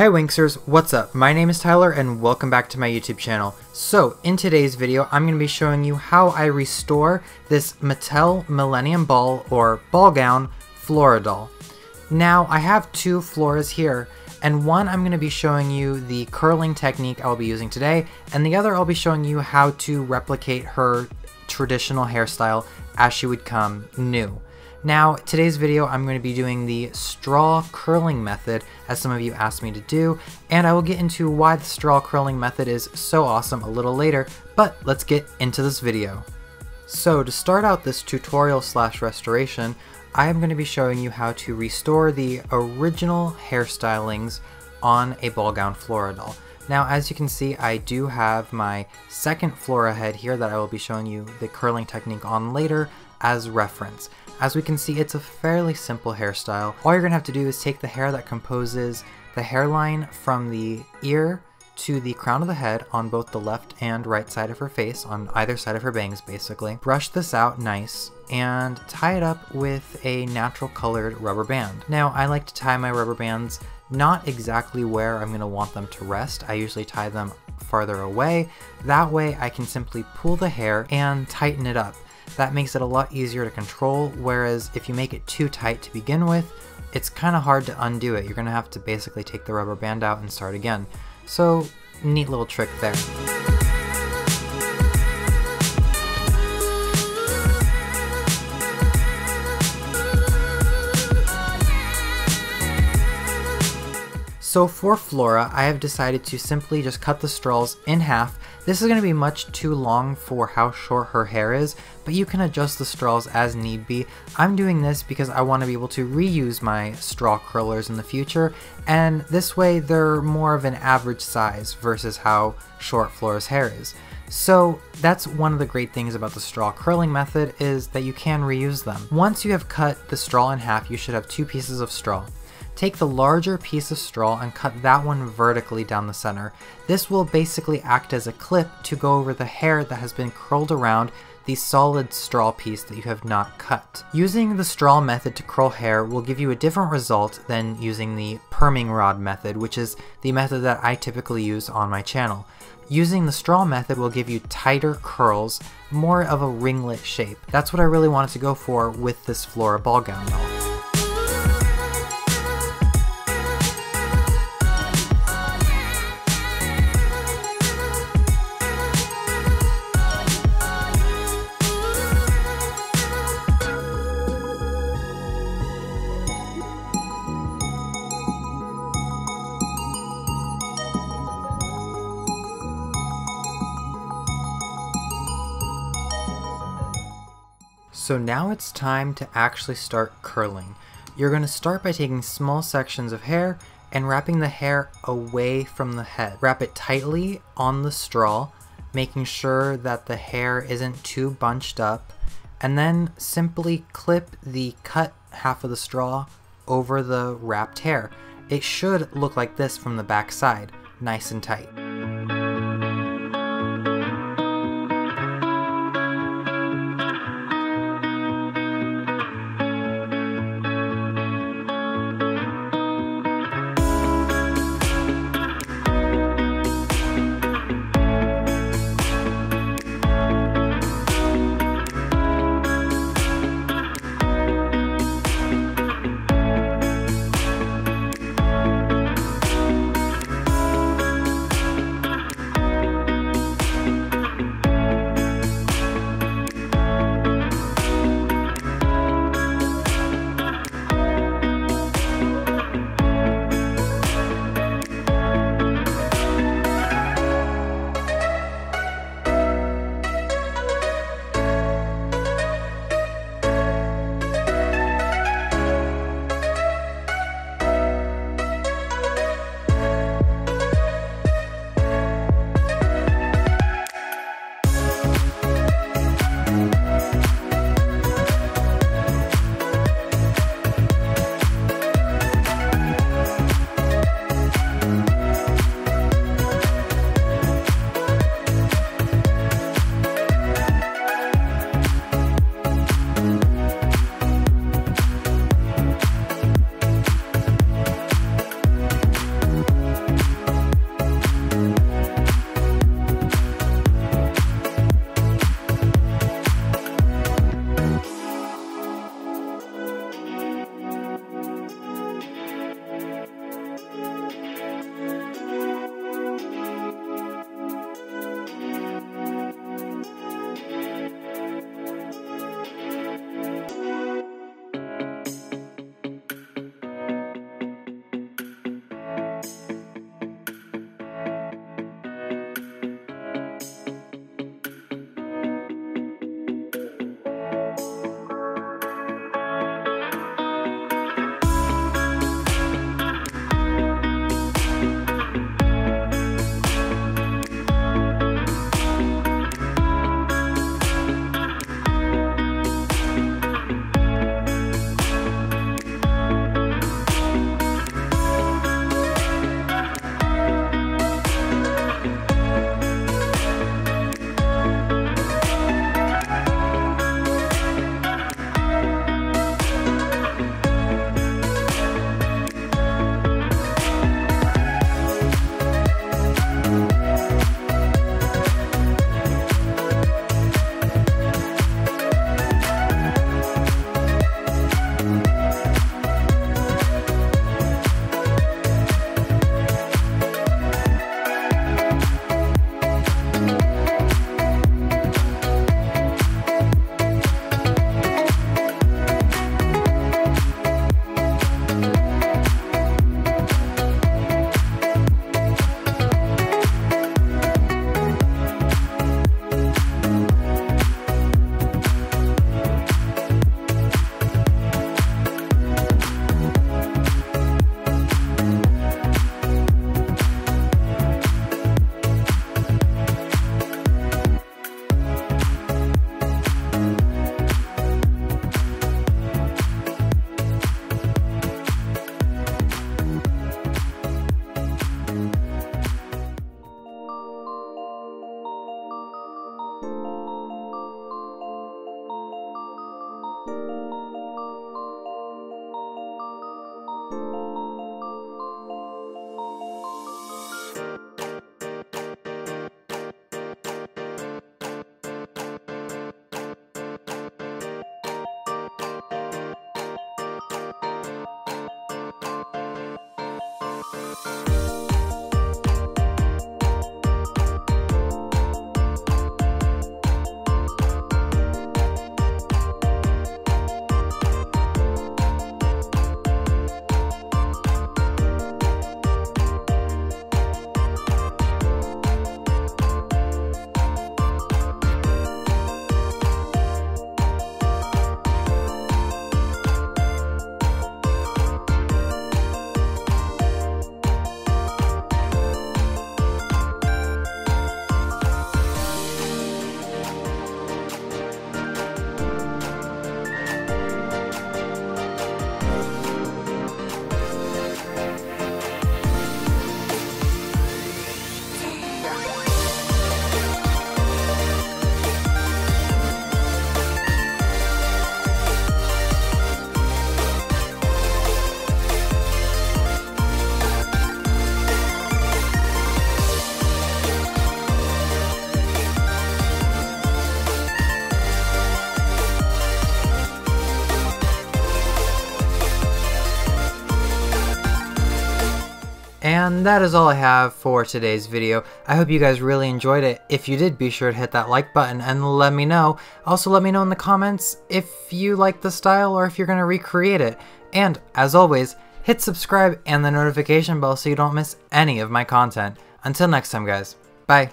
Hey Winxers, what's up? My name is Tyler and welcome back to my YouTube channel. So, in today's video, I'm going to be showing you how I restore this Mattel Millennium Ball or Ball Gown Flora doll. Now, I have two Floras here, and one I'm going to be showing you the curling technique I'll be using today, and the other I'll be showing you how to replicate her traditional hairstyle as she would come new. Now, today's video I'm going to be doing the straw curling method, as some of you asked me to do, and I will get into why the straw curling method is so awesome a little later, but let's get into this video. So to start out this tutorial slash restoration, I am going to be showing you how to restore the original hairstylings on a ball gown Flora doll. Now as you can see I do have my second Flora head here that I will be showing you the curling technique on later as reference. As we can see, it's a fairly simple hairstyle. All you're gonna have to do is take the hair that composes the hairline from the ear to the crown of the head on both the left and right side of her face, on either side of her bangs basically. Brush this out nice and tie it up with a natural colored rubber band. Now I like to tie my rubber bands not exactly where I'm going to want them to rest. I usually tie them farther away. That way I can simply pull the hair and tighten it up. That makes it a lot easier to control, whereas if you make it too tight to begin with, it's kind of hard to undo it. You're going to have to basically take the rubber band out and start again. So, neat little trick there. So for Flora, I have decided to simply just cut the straws in half. This is going to be much too long for how short her hair is, but you can adjust the straws as need be. I'm doing this because I want to be able to reuse my straw curlers in the future, and this way they're more of an average size versus how short Flora's hair is. So that's one of the great things about the straw curling method is that you can reuse them. Once you have cut the straw in half, you should have two pieces of straw. Take the larger piece of straw and cut that one vertically down the center. This will basically act as a clip to go over the hair that has been curled around the solid straw piece that you have not cut. Using the straw method to curl hair will give you a different result than using the perming rod method, which is the method that I typically use on my channel. Using the straw method will give you tighter curls, more of a ringlet shape. That's what I really wanted to go for with this Flora ball gown though. So now it's time to actually start curling. You're going to start by taking small sections of hair and wrapping the hair away from the head. Wrap it tightly on the straw, making sure that the hair isn't too bunched up, and then simply clip the cut half of the straw over the wrapped hair. It should look like this from the back side, nice and tight. And that is all I have for today's video. I hope you guys really enjoyed it. If you did, be sure to hit that like button and let me know. Also let me know in the comments if you like the style or if you're going to recreate it. And as always, hit subscribe and the notification bell so you don't miss any of my content. Until next time guys, bye.